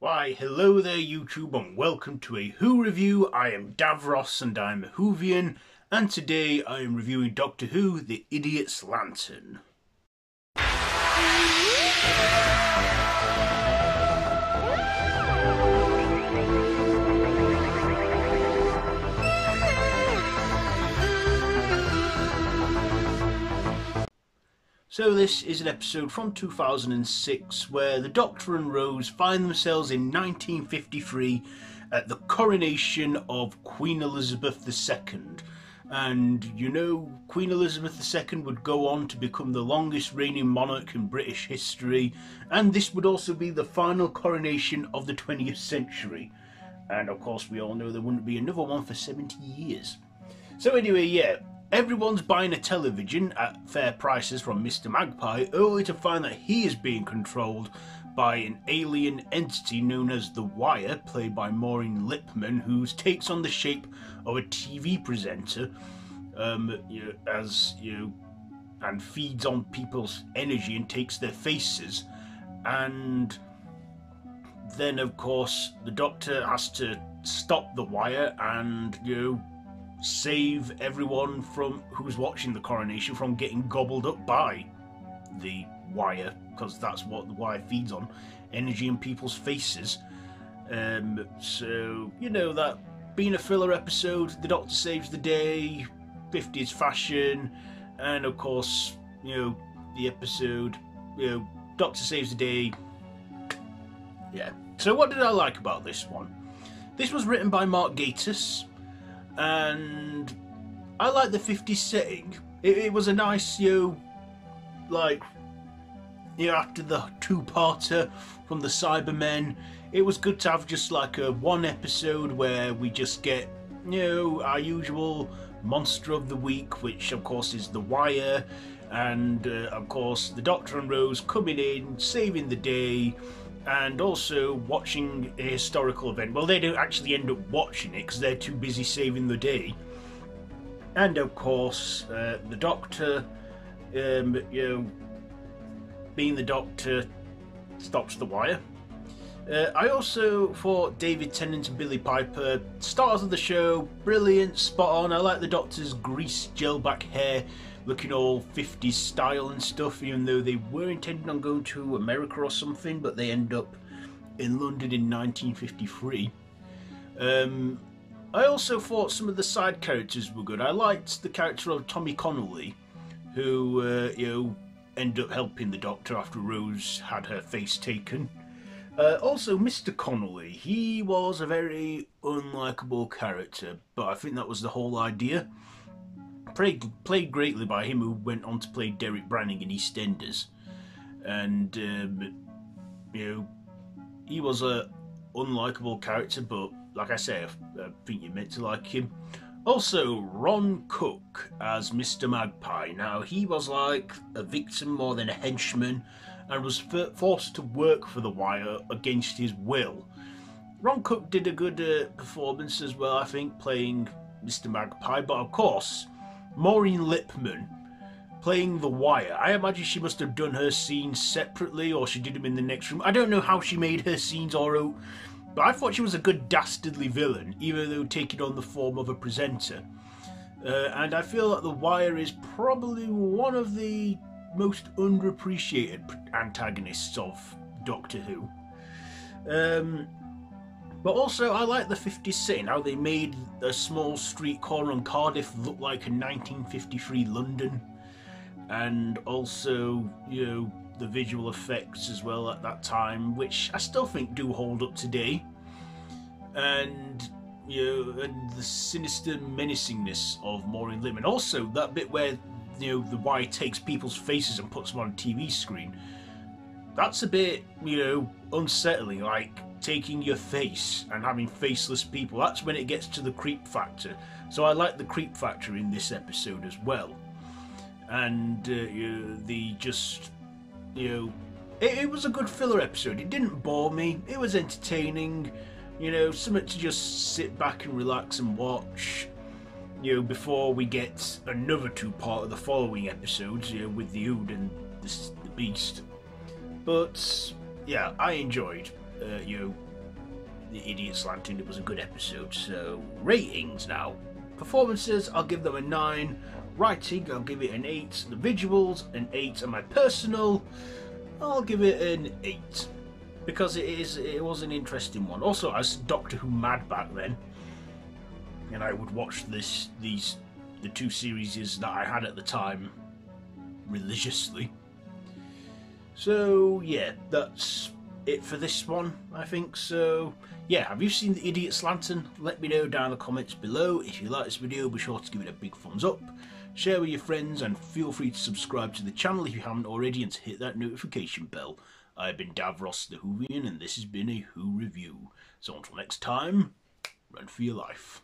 Why, hello there YouTube and welcome to a Who review. I am DavRoss and I'm a Whovian and today I am reviewing Doctor Who The Idiot's Lantern. So this is an episode from 2006 where the Doctor and Rose find themselves in 1953 at the coronation of Queen Elizabeth II. And you know, Queen Elizabeth II would go on to become the longest reigning monarch in British history, and this would also be the final coronation of the 20th century. And of course, we all know there wouldn't be another one for 70 years. So, anyway, yeah, Everyone's buying a television at fair prices from Mr. Magpie, only to find that he is being controlled by an alien entity known as the Wire, played by Maureen Lipman, who takes on the shape of a TV presenter, um, you know, as you know, and feeds on people's energy and takes their faces, and then of course the Doctor has to stop the Wire and you know save everyone from who's watching the coronation from getting gobbled up by the wire, because that's what the wire feeds on energy in people's faces. Um, so, you know, that being a filler episode, the Doctor saves the day, 50s fashion, and of course, you know, the episode, you know, Doctor saves the day. Yeah. So, what did I like about this one? This was written by Mark Gatiss, and I like the 50s setting. It, it was a nice, you know, like, you know, after the two-parter from the Cybermen, it was good to have just like a one episode where we just get, you know, our usual monster of the week, which of course is The Wire, and uh, of course the Doctor and Rose coming in, saving the day, and also watching a historical event. Well, they don't actually end up watching it because they're too busy saving the day. And of course, uh, the Doctor, um, you know, being the Doctor, stops the wire. Uh, I also thought David Tennant and Billie Piper, stars of the show, brilliant, spot on. I like the Doctor's grease gel back hair looking all 50s style and stuff, even though they were intending on going to America or something, but they end up in London in 1953. Um, I also thought some of the side characters were good. I liked the character of Tommy Connolly, who, uh, you know, ended up helping the Doctor after Rose had her face taken. Uh, also, Mr. Connolly, he was a very unlikable character, but I think that was the whole idea played, played greatly by him who went on to play Derek Branning in EastEnders. And, um, you know, he was a unlikable character, but like I say, I, I think you're meant to like him. Also, Ron Cook as Mr. Magpie. Now, he was like a victim more than a henchman and was forced to work for The Wire against his will. Ron Cook did a good uh, performance as well, I think, playing Mr. Magpie, but of course, Maureen Lipman playing The Wire. I imagine she must have done her scenes separately or she did them in the next room. I don't know how she made her scenes or but I thought she was a good dastardly villain, even though taking on the form of a presenter. Uh, and I feel that The Wire is probably one of the most underappreciated antagonists of Doctor Who. Um, but also, I like the 50s setting, how they made a small street corner in Cardiff look like a 1953 London. And also, you know, the visual effects as well at that time, which I still think do hold up today. And, you know, and the sinister menacingness of Maureen Lipman. Also, that bit where, you know, the Wire takes people's faces and puts them on a TV screen. That's a bit, you know, unsettling. Like, taking your face and having faceless people. That's when it gets to the creep factor. So I like the creep factor in this episode as well. And uh, the just, you know, it, it was a good filler episode. It didn't bore me. It was entertaining. You know, something to just sit back and relax and watch. You know, before we get another two part of the following episodes, you know, with the Ood and the, the Beast. But yeah, I enjoyed uh, you know, the Idiot's Lantern. It was a good episode. So ratings now. Performances, I'll give them a nine. Writing, I'll give it an eight. The visuals, an eight, and my personal, I'll give it an eight because it is it was an interesting one. Also, I was Doctor Who mad back then, and I would watch this these the two series that I had at the time religiously. So yeah, that's it for this one, I think. So yeah, have you seen the Idiot's Lantern? Let me know down in the comments below. If you like this video, be sure to give it a big thumbs up, share with your friends, and feel free to subscribe to the channel if you haven't already, and to hit that notification bell. I've been DavRoss the Whovian, and this has been a Who review. So until next time, run for your life.